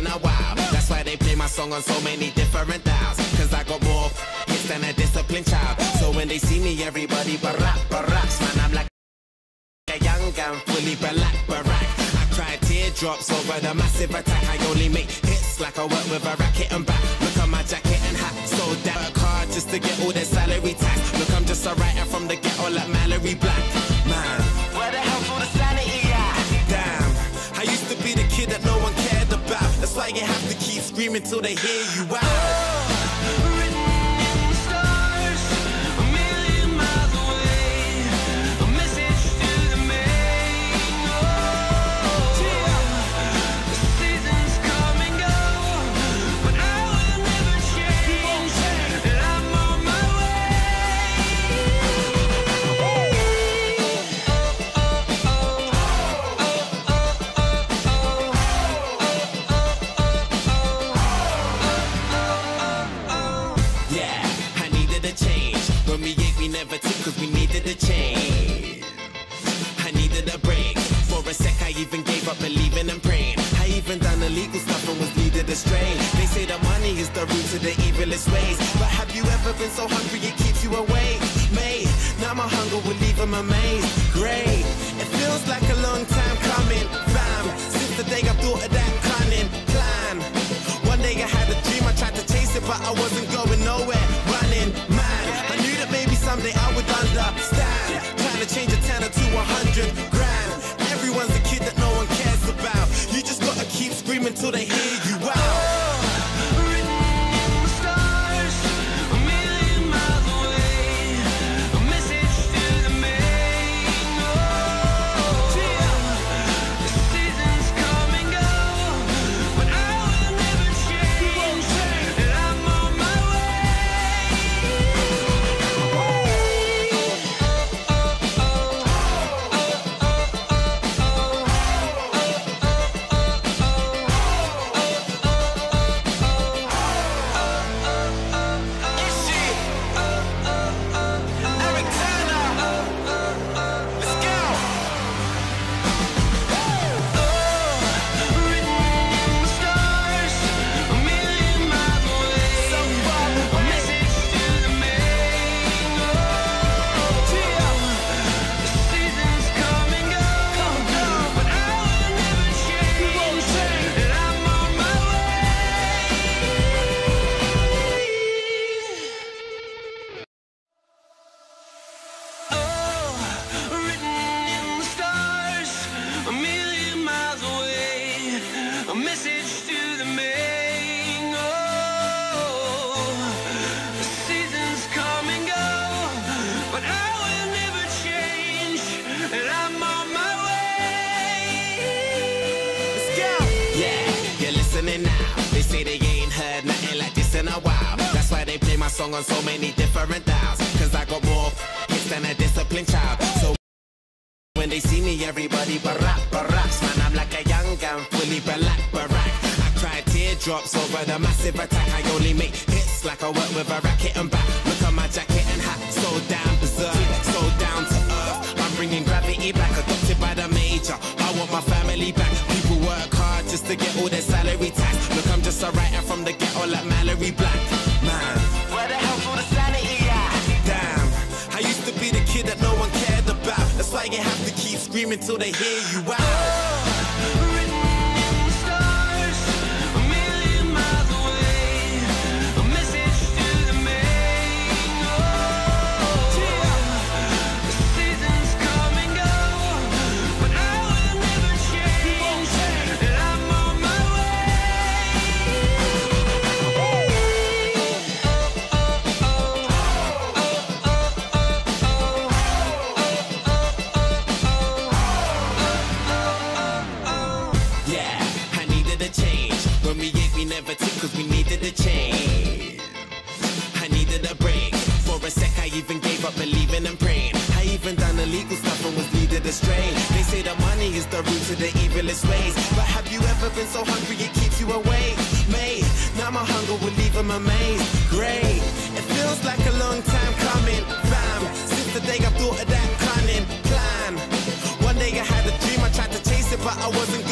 in a while. That's why they play my song on so many different dials. Cause I got more hits than a disciplined child. So when they see me, everybody barack, baracks. Man, I'm like a young and fully black barack. I cry teardrops over the massive attack. I only make hits like I work with a racket and back. Look at my jacket and hat, so damn hard just to get all the salary tax. Look, I'm just a writer from the ghetto like Mallory Black. Man, screaming till they hear you out. I a break. For a sec, I even gave up believing and praying. I even done illegal stuff and was needed astray. They say that money is the root to the evilest ways. But have you ever been so hungry it keeps you awake? Mate, now my hunger will leave them amazed. Great, it feels like a long time coming. Fam, since the day I thought of that cunning plan. One day I had a dream, I tried to chase it, but I wasn't screaming till they hear my song on so many different dials. Cause I got more hits than a disciplined child. So when they see me, everybody barack, baracks. Man, I'm like a young and fully black barack. I cry teardrops over the massive attack. I only make hits like I work with a racket and back. Look my jacket and hat, so damn berserk, so down to earth. I'm bringing gravity back, adopted by the major. I want my family back. People work hard just to get all their salary tax. Look, I'm just a writer from the ghetto like Mallory Black. Man, Damn, I used to be the kid that no one cared about. That's why you have to keep screaming till they hear you out. Never took cause we needed a change. I needed a break. For a sec, I even gave up believing and praying. I even done illegal stuff and was needed astray. They say that money is the root to the evilest ways. But have you ever been so hungry it keeps you awake? Mate, now my hunger will leave them amazed. Great, it feels like a long time coming. Fam, since the day I thought of that cunning plan. One day I had a dream, I tried to chase it, but I wasn't